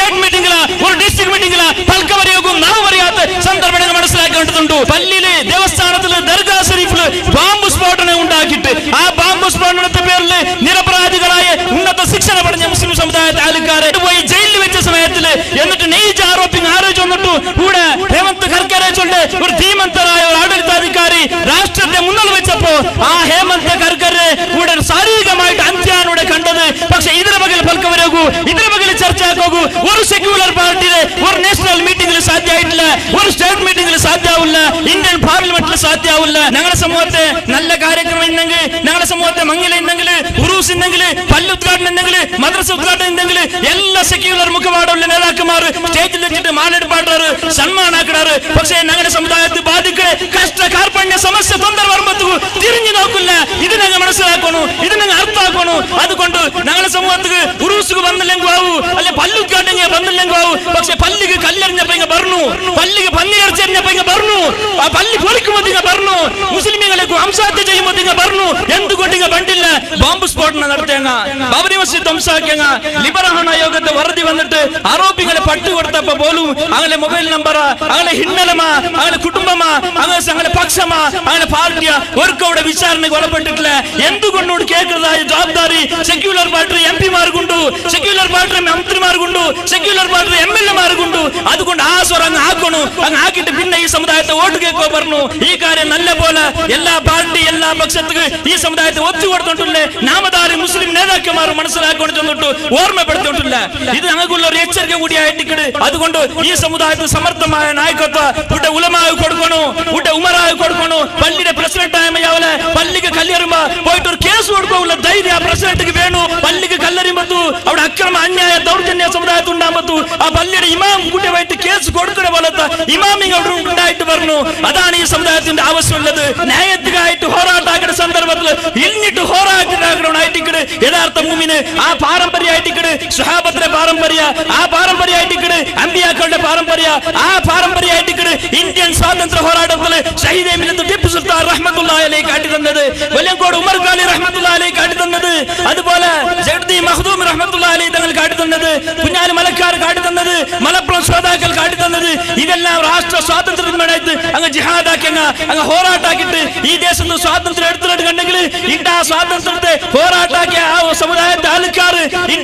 State മീറ്റിംഗിൽ ഒരു district മീറ്റിംഗില പൽക്കവരെയൊക്കെ നാം അറിയാത്ത സന്ദർഭം മനസ്സിലാക്കേണ്ടതുണ്ട്. പള്ളിയിൽ ദേവസ്ഥാനത്തിൽ ദർഗാ ഷരീഫിൽ ബാമ്പ് സ്ഫോടനം ഉണ്ടാക്കിയിട്ട് ആ ബാമ്പ് സ്ഫോടനത്തെ പേരിൽ നിരപരാധികളായ ഉന്നത ശിക്ഷണ പഠിച്ച മുസ്ലിം സമുദായത്തെ ആൾക്കാരെ പോയി ജയിലിൽ വെച്ച സമയത്തിൽ എന്നിട്ട് നെയ്ജ് ആരോപിങ് ആരോപിച്ചു വന്നിട്ടു. കൂടെ ഹേമന്ത് ഖർക്കരെ ചൊല്ല് ഒരു ധീമന്തരായ ഒരു ആഡളിതാധികാരി രാഷ്ട്രത്തെ മുന്നിൽ വെച്ചപ്പോ ആ ഹേമന്ത് ഖർക്കരെ കൂടെ ശാരീരികമായിട്ട് അന്ത്യാനൂടെ കണ്ടത്. പക്ഷെ പൽക്കവരോഗു ഇതിന് പകൽ ചർച്ചയാക്കൂ ഒരു സെക്യുലർ പാർട്ടിയുടെ ഒരു നാഷണൽ മീറ്റിംഗിൽ സാധ്യമായിട്ടില്ല. ഒരു സ്റ്റേറ്റ് മീറ്റിംഗിൽ സാധ്യമാവില്ല. ഇന്ത്യൻ പാർലമെന്റിൽ സാധ്യമാവില്ല. ഞങ്ങളുടെ സമൂഹത്തെ നല്ല കാര്യക്രമം ഇന്നെങ്കിൽ സമൂഹത്തെ മംഗല ഇന്നെങ്കിൽ ഉറൂസ് ഇന്നെങ്കിൽ പല്ല് ഉദ്ഘാടനം ഇന്നെങ്കിൽ എല്ലാ സെക്യുലർ മുഖപാടുള്ള നേതാക്കന്മാർ സ്റ്റേജിൽ വെച്ചിട്ട് മാലെടുപ്പാടാറ് സന്മാനാക്കിടാറ് പക്ഷേ ഞങ്ങളുടെ സമുദായത്തെ ബാധിക്കേ കഷ്ട കാർപ്പണ്യ സമസ്യ തൊന്തർ വർമ്മത്തു തിരിഞ്ഞു നോക്കില്ല ഇത് ഞങ്ങൾ മനസ്സിലാക്കണു ഇത് ഞങ്ങൾ അർത്ഥാക്കണു അതുകൊണ്ട് ഞങ്ങളുടെ സമൂഹത്തിൽ ഉറൂസുക്ക് വന്നില്ലെങ്കിൽ ആവൂ അല്ലെ പല്ല് ഉദ്ഘാടനം വന്നില്ലെങ്കിൽ ആവൂ പക്ഷെ പല്ലിക്ക് കല്ലെറിഞ്ഞപ്പോ ഇങ്ങ പറഞ്ഞു പല്ലിക്ക് പന്നി ഇറച്ചെറിഞ്ഞപ്പോ ഇങ്ങ പറഞ്ഞു ആ പല്ലി പൊളിക്കുമ്പോ ഇങ്ങ പറഞ്ഞു മുസ്ലിമുകളെ അംസാധ്യ ചെയ്യുമ്പോ ഇങ്ങ പറഞ്ഞു എന്തുകൊണ്ട് ഇങ്ങ പണ്ടില്ല ബാമ്പ് സ്ഫോടനം നടത്തിയങ്ങ ബാബരി മസ്ജിദ് ധ്വംസാക്കിയങ്ങ ലിബറഹൺ ആയോഗത്തെ വറുതി വന്നിട്ട് ആരോപികളെ പട്ടു കൊടുത്തപ്പോ പോലും അങ്ങനെ മൊബൈൽ നമ്പർ അങ്ങനെ ഹിന്നലമാ അങ്ങനെ കുടുംബമാ അങ്ങനെ അങ്ങനെ പക്ഷമ അങ്ങനെ പാർട്ടിയ ഒരിക്കൽ അവിടെ വിചാരണയ്ക്ക് ഒളപ്പെട്ടിട്ടില്ല എന്തുകൊണ്ടോട് കേൾക്കുന്നതായ ജവാബ്ദാരി സെക്യുലർ പാർട്ടി എം പിമാർക്കുണ്ടു സെക്യുലർ പാർട്ടി മന്ത്രിമാർക്കുണ്ടു സെക്യുലർ പാർട്ടി എം എൽ എമാർക്കുണ്ടു. അതുകൊണ്ട് ആ സ്വരം അങ്ങ് ആക്കണു അങ്ങ് ആക്കിയിട്ട് പിന്നെ ഈ സമുദായത്തെ വോട്ട് കേൾക്കോ പറഞ്ഞു. ഈ കാര്യം നല്ല പോലെ എല്ലാ പാർട്ടി എല്ലാ പക്ഷത്തുക്ക് ഈ സമുദായത്തെ ഒത്തു കൊടുത്തിട്ടില്ലേ. നാമധാരി മുസ്ലിം നേതാക്കന്മാർ മനസ്സിലാക്കൊണ്ട് ചെന്നിട്ട് ഓർമ്മപ്പെടുത്തിയിട്ടില്ല. ഇത് ഞങ്ങൾക്കുള്ള ഒരു എച്ചരിക്ക കൂടിയായിട്ട് അതുകൊണ്ട് ഈ സമുദായത്തിൽ സമർത്ഥമായ നായകത്വ ഇവിടെ ഉലമായി കൊടുക്കണു ഇവിടെ ഉമറായി കൊടുക്കണു. പള്ളിയുടെ പ്രസിഡന്റ് ആയമയാവല പള്ളിക്ക് കല്ലെറുമ്പോ പോയിട്ട് ഒരു കേസ് കൊടുക്കാനുള്ള ധൈര്യം ആ പ്രസിഡന്റിക്ക് വേണു. പള്ളിക്ക് കല്ലെറിയുമ്പത്തു അവിടെ അക്രമ അന്യായ ദൗർജന്യ സമുദായത്തിൽ ഉണ്ടാകത്തു ആ പള്ളിയുടെ ഇമാം കുട്ടിയായിട്ട് കേസ് കൊടുക്കുന്ന പോലത്തെ ഇമാമിങ് അവിടെ ഉണ്ടായിട്ട് പറഞ്ഞു അതാണ് ഈ സമുദായത്തിന്റെ ആവശ്യമുള്ളത്. ന്യായത്തിനായിട്ട് ഹോറാട്ടാക്കുന്ന സന്ദർഭത്തിൽ ഇനി യഥാർത്ഥ മൂമിന് ആ പാരമ്പര്യമായിട്ടിക്കട് സുഹാബത്തിന്റെ പാരമ്പര്യ ആ പാരമ്പര്യമായിട്ടിക്കട് അമ്പിയാക്കളുടെ പാരമ്പര്യ ആ പാരമ്പര്യമായിട്ടിക്കട് ഇന്ത്യൻ സ്വാതന്ത്ര്യ പോരാട്ടത്തിൽ കാട്ടി തന്നത് വെല്ലങ്കോട് ഉമർ ഖാലി റഹ്മത്തുള്ളാഹിലേക്ക് കാട്ടി തന്നത് അതുപോലെ മഹദൂം റഹ്മത്തുള്ളാഹി തങ്ങൾ കാട്ടി തന്നത് കുഞ്ഞാലി മലക്കാർ കാട്ടി തന്നത് മലപ്പുറം ശ്രോതാക്കൾ കാട്ടി തന്നത് ഇതെല്ലാം രാഷ്ട്ര സ്വാതന്ത്ര്യത്തിന് വേണ്ടി അങ്ങ് ജിഹാദാക്കി അങ്ങ് അങ്ങ് ഹോറാട്ടാക്കിയിട്ട് ഈ ദേശത്ത് സ്വാതന്ത്ര്യം എടുത്തിട്ട് കണ്ടെങ്കിൽ സ്വാതന്ത്ര്യത്തെ ഹോറാട്ടാക്കിയ സമുദായത്തെ ആൾക്കാർ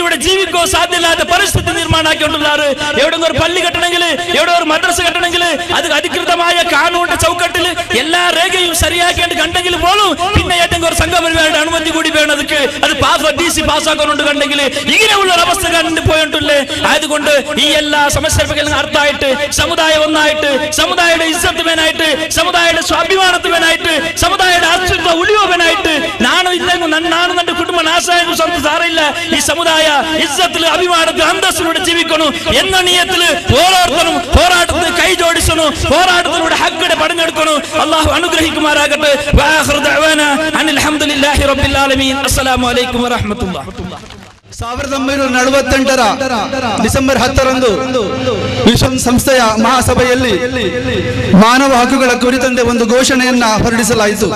ഇവിടെ ജീവിക്കോ സാധ്യമില്ലാത്ത പരിസ്ഥിതി നിർമ്മാണാക്കിക്കൊണ്ടുള്ളാറ് എവിടെ ഒരു പള്ളി കെട്ടണമെങ്കിൽ എവിടെ ഒരു മദ്രസ കെട്ടണമെങ്കിൽ അത് അധികൃതമായ കാനൂണിന്റെ ചൗക്കട്ടിൽ എല്ലാ രേഖയും ശരിയാക്കേണ്ട കണ്ടെങ്കിൽ പോലും പിന്നെ ഏതെങ്കിലും ഒരു സംഘപരിവാരുടെ അനുമതി കൂടി വേണം അതൊക്കെ അത് പാസ് ഡി സി പാസ്സാക്കാനുണ്ട് കണ്ടെങ്കിൽ ഇങ്ങനെയുള്ള ഒരു അവസ്ഥ കണ്ടു പോയിട്ടില്ലേ അതുകൊണ്ട് ഈ എല്ലാ സമസ്യകളും അർത്ഥമായിട്ട് സമുദായം ഒന്നായിട്ട് സമുദായയുടെ ഇസ്സത്തുവനായിട്ട് സമുദായയുടെ സ്വാഭിമാനത്തുവനായിട്ട് സമുദായയുടെ അസ്തിത്വ ഉളിയോവനായിട്ട് നാണു ഇല്ലെങ്കിൽ നാണു നന്റെ കുടുംബ നാശായ സ്വന്തം സാറില്ല ഈ സമുദായ ഇസ്സത്തിൽ അഭിമാനത്തിൽ അന്തസ്സിലൂടെ ജീവിക്കണം എന്ന നീയത്തില് ഓരോരുത്തരും പോരാട്ടത്തിൽ കൈ ജോഡിച്ചണു പോരാട്ടത്തിലൂടെ ഹക്കിടെ പടഞ്ഞെടുക്കണു അള്ളാഹു അനുഗ്രഹിക്കുമാറാകട്ടെ വാഖിറു ദഅവാന അനിൽ ഹംദുലില്ലാഹി റബ്ബിൽ ആലമീൻ അസ്സലാമു അലൈക്കും വറഹ്മത്തുള്ളാഹി ಸಾವಿರದ ಒಂಬೈನೂರ ನಲವತ್ತೆಂಟರ ಡಿಸೆಂಬರ್ ಹತ್ತರಂದು ವಿಶ್ವ ಸಂಸ್ಥೆಯ ಮಹಾಸಭೆಯಲ್ಲಿ ಮಾನವ ಹಕ್ಕುಗಳ ಕುರಿತಂತೆ ಒಂದು ಘೋಷಣೆಯನ್ನ ಹೊರಡಿಸಲಾಯಿತು